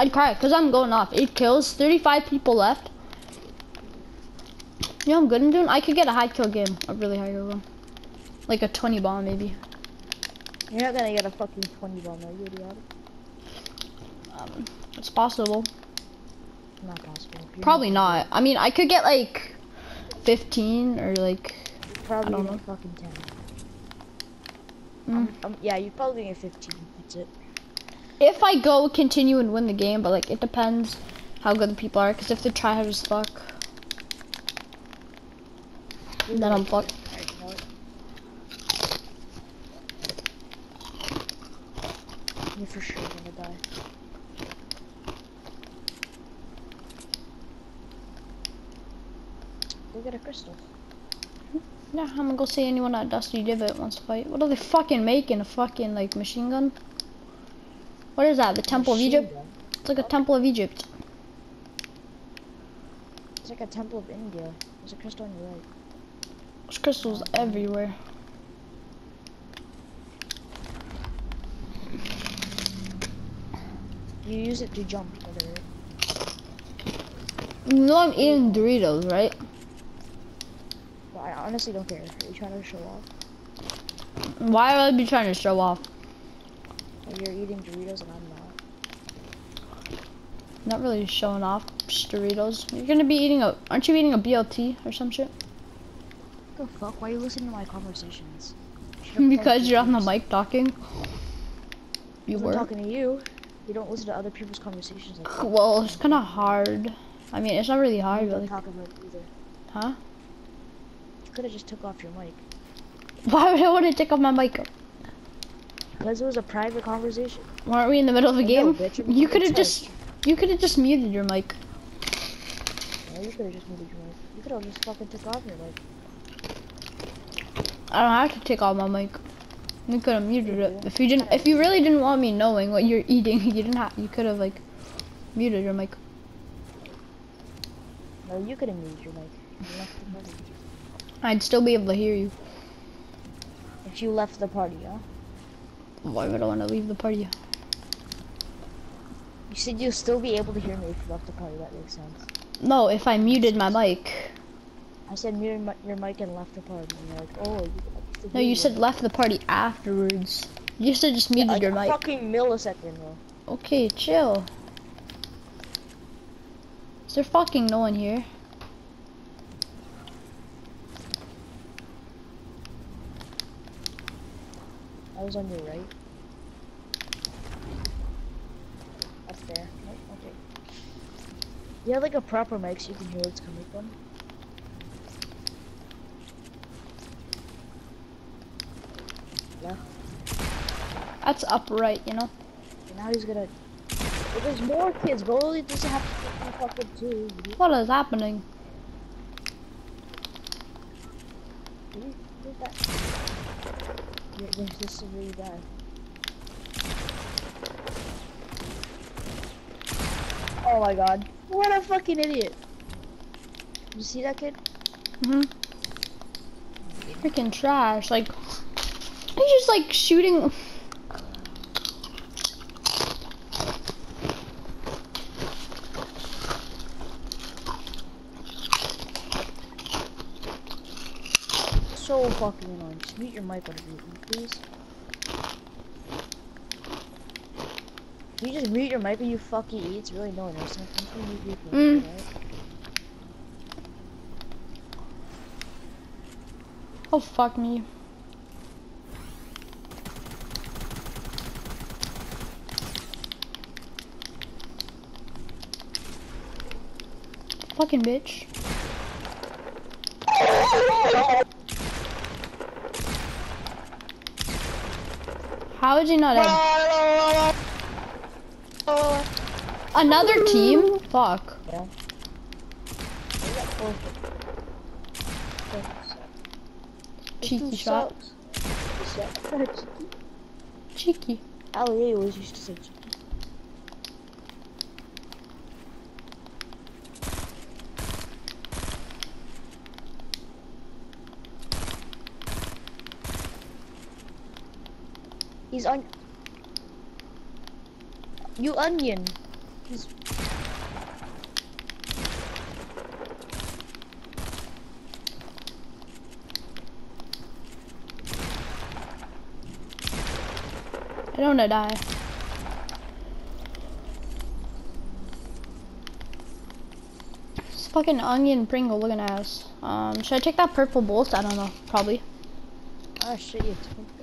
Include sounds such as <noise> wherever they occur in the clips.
I'd cry because I'm going off. Eight kills, 35 people left. You know I'm good in doing? I could get a high kill game, a really high kill game. Like a 20 bomb maybe. You're not gonna get a fucking 20 bomb, are you idiot? Um, it's possible. Not possible. Probably not. I mean, I could get like 15 or like, Probably I don't know. fucking 10. mm. Um, um, yeah, you probably get 15. That's it. If I go continue and win the game, but like it depends how good the people are. Because if they're tryhard as fuck, then I'm fucked. You know what? You're for sure gonna die. Go get a crystal. Yeah, I'm gonna go see anyone at Dusty Divot wants to fight. What are they fucking making? A fucking like machine gun? What is that? The Temple of Egypt? It's like a Temple of Egypt. It's like a temple of India. There's a crystal on your right. There's crystals um, everywhere. You use it to jump. Whatever. You know I'm eating Doritos, right? But I honestly don't care. Are you trying to show off? Why would I be trying to show off? You're eating Doritos and I'm not. Not really showing off. Psh, Doritos. You're gonna be eating a. Aren't you eating a BLT or some shit? What the fuck? Why are you listening to my conversations? <laughs> Because you're on the mic talking. You were. talking to you. You don't listen to other people's conversations like. Well, it's kind of hard. I mean, it's not really hard, but like, talk about either. huh? You could have just took off your mic. <laughs> Why would I want to take off my mic? Because it was a private conversation. Weren't we in the middle of a I know, game? bitch, You could have just, you could have just muted your mic. Yeah, you could have just muted your mic. You could have just fucking took off your mic. I don't have to take off my mic. You could have muted it. If you didn't, if you really didn't want me knowing what you're eating, <laughs> you didn't have. You could have like muted your mic. No, you could have muted your mic. You left the party. I'd still be able to hear you. If you left the party, huh? Why would I want to leave the party? You said you'll still be able to hear me if you left the party. That makes sense. No, if I muted my mic. I said mute your your mic and left the party. And you're like, oh, you, No, you said left the party afterwards. You said just muted like your mic. fucking millisecond, bro. Okay, chill. Is there fucking no one here? I was on your right. That's there. Nope, okay. You have like a proper mic so you can hear where it's coming from. Yeah. That's upright, you know? And now he's gonna. Well, there's more kids, bro. It doesn't have to be fucking two. What is happening? Who's that? There's is really bad. Oh my god. What a fucking idiot. You see that kid? Mm hmm Freaking trash. Like, he's just like shooting. So fucking annoying. Just mute your mic whenever you please. You just mute your mic when you fucking eat. It's really annoying. Or something. You mute your mic, Mm. alright? Oh, fuck me. Fucking bitch. How is you not dead? Another team? Fuck. Yeah. They got four. Cheeky shot. Cheeky. Cheeky. Ali always used to say cheeky. He's on. You onion. He's I don't wanna die. This fucking onion Pringle looking ass. Um, should I take that purple bolt? I don't know. Probably. oh shit, you took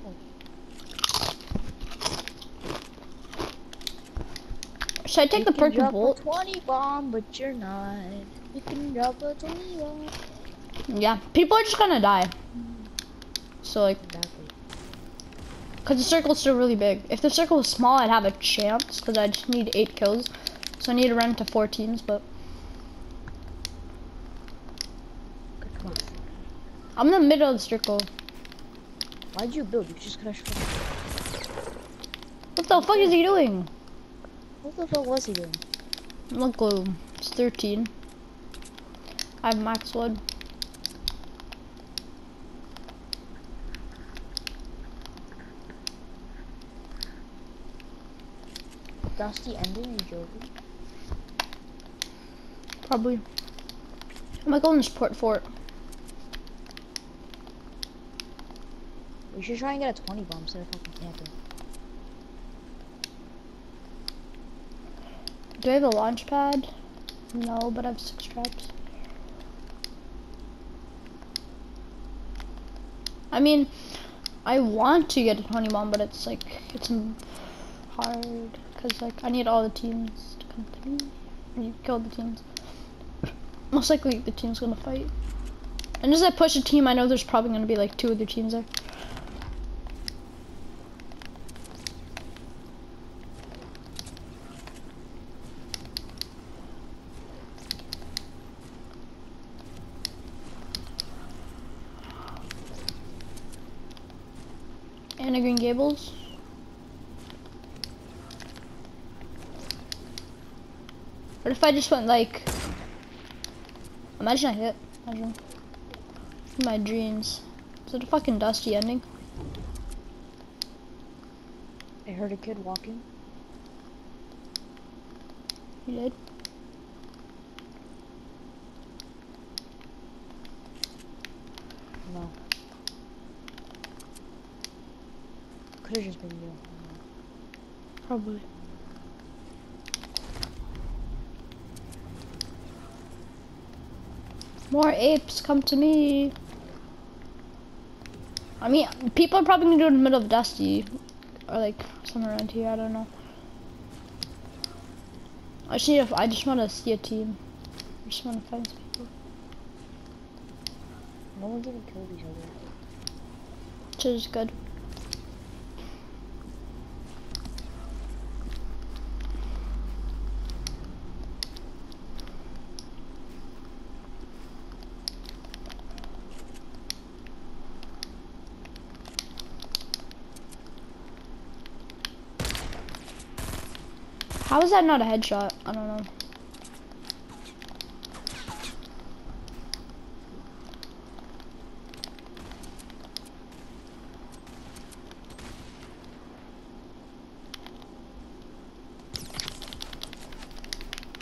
Should I take you the purple bolt? a 20 bomb, but you're not. You can drop a 20 bomb. Yeah, people are just gonna die. So like, Exactly. cause the circle's still really big. If the circle was small, I'd have a chance, cause I just need eight kills. So I need to run to four teams, but Okay. I'm in the middle of the circle. Why'd you build? You just crashed. What the fuck is he doing? What the fuck was he doing? Look, oh, it's 13. I have max wood. Dusty ending? Are you joking? Probably. I'm gonna go in this port fort. We should try and get a 20 bomb instead of fucking camping. Do I have a launch pad? No, but I have six traps. I mean, I want to get a 20 bomb, but it's like, it's hard. Because, like, I need all the teams to come to through. You kill the teams. Most likely the team's gonna fight. And as I push a team, I know there's probably gonna be like two other teams there. Gables. What if I just went like... Imagine I hit. Imagine. My dreams. Is it a fucking dusty ending? I heard a kid walking. You did? No. Could have just been you. Probably. More apes, come to me. I mean, people are probably gonna do it in the middle of Dusty. Or like, somewhere around here, I don't know. I just need a, I just wanna see a team. I just wanna find some people. No one's even killed each other. Which is good. How is that not a headshot? I don't know.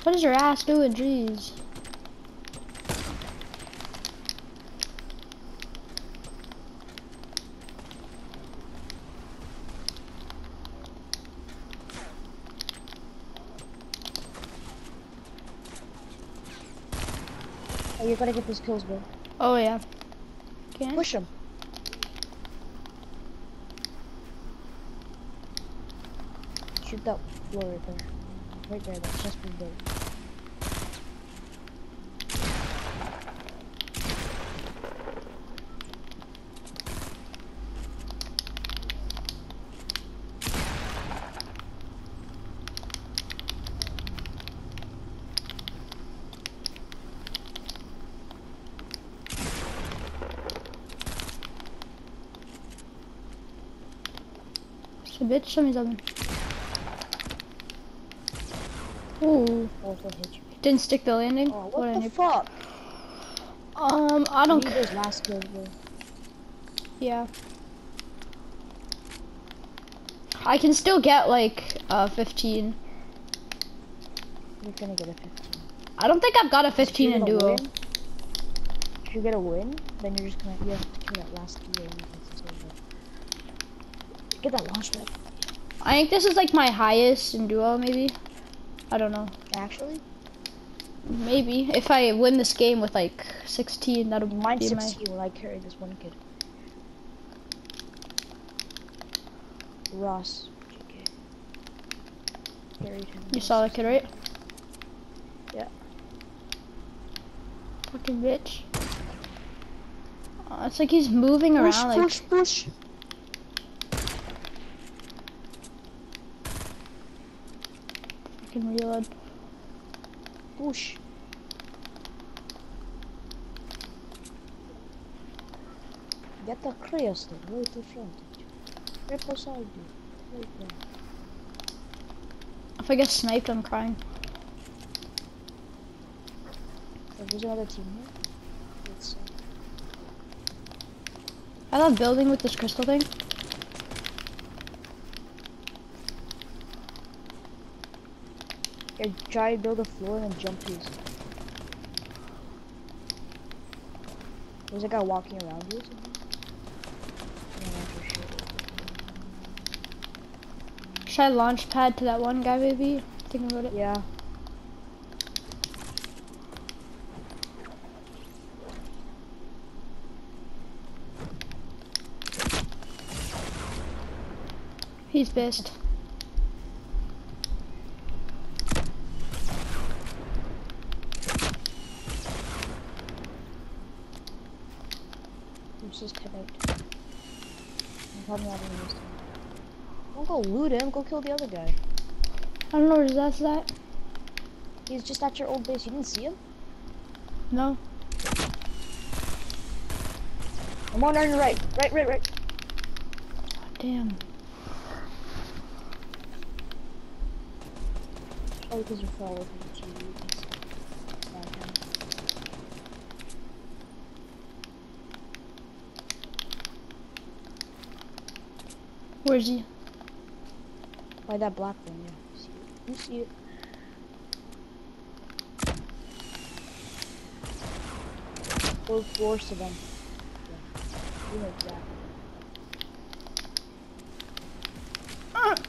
What is your ass doing? Jeez. You gotta get those kills, bro. Oh yeah. Okay. Push him. Shoot that floor right there. Right there, that's just been built. So bitch, show me something. Ooh, Also hit you. didn't stick the landing. Oh, What what I the need- fuck? Um, I I don't. those last kills, bro. Yeah. I can still get like uh 15. You're gonna get a 15. I don't think I've got a 15 in duo. win- If you get a win, then you're just gonna you have to kill that last duo. Get that launch pad. I think this is like my highest in duo, maybe. I don't know. Actually, Maybe if I win this game with like 16, that'll be my. 16 when I carry this one kid. Ross. JK. Carried him. You saw that kid, right? Yeah. Fucking bitch. Uh, it's like he's moving Push, around like. push, Fucking reload. Push. Get the crystal right in front of you. Right beside you. Right there. If I get sniped, I'm crying. Oh, there's another team here. I love building with this crystal thing. Here, try to build a floor and then jump to. There's a guy walking around you. or something? I don't know for sure. Should I launch pad to that one guy, maybe? Thinking about it. Yeah. He's pissed. Let's just head out. I'm probably not gonna use. Don't go loot him. Go kill the other guy. I don't know where that's at. He's just at your old base. You didn't see him? No. I'm on your right. Right, right, right. Oh, Damn. Oh, because you fell with the TV. you can see. Back him. Where's he? By that black thing, yeah. You see it. You see it. Go force to them. Yeah. You that.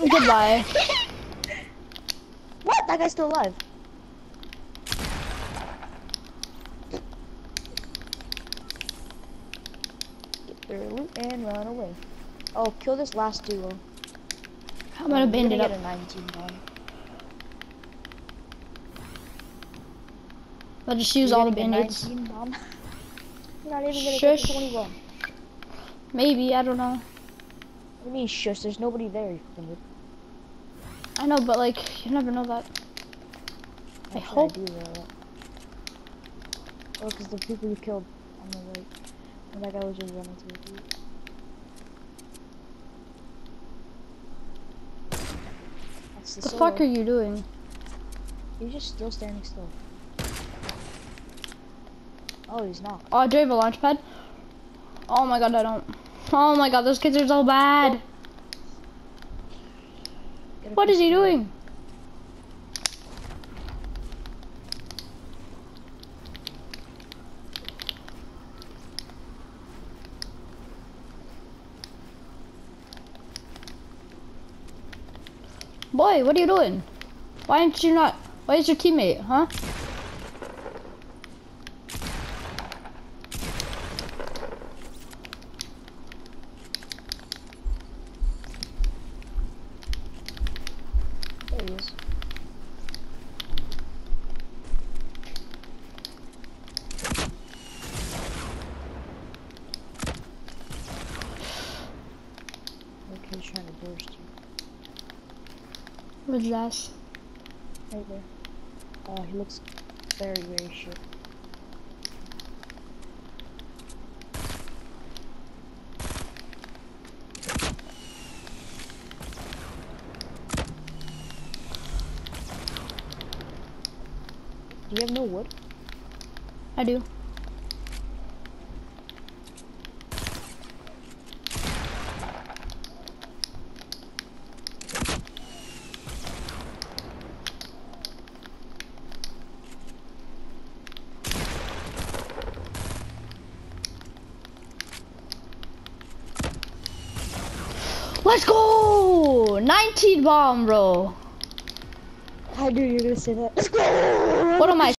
<laughs> Goodbye. <laughs> What? That guy's still alive. Get their loot and run away. Oh, kill this last duo. I'm gonna bend it get up. a 19 bomb. I'll just use You're all the band-aids. 19 bomb. You're <laughs> not even gonna Shush. 20 bomb. Maybe, I don't know. What do you mean shush? There's nobody there. you I know, but like, you never know that. I hope. do know that. Oh, because the people you killed on the right. And that guy was just running through the That's the, The fuck are you doing? He's just still standing still. Oh, he's not. Oh, do you have a launch pad? Oh my god, I don't. Oh my god, those kids are so bad. What is he doing? Boy, what are you doing? Why aren't you not? Why is your teammate, huh? Okay, he's trying to burst What's that? Right there. Oh, he looks very, very shit. Do you have no wood? I do. Let's 19 bomb, bro. I knew you were gonna say that. Let's go! What am I?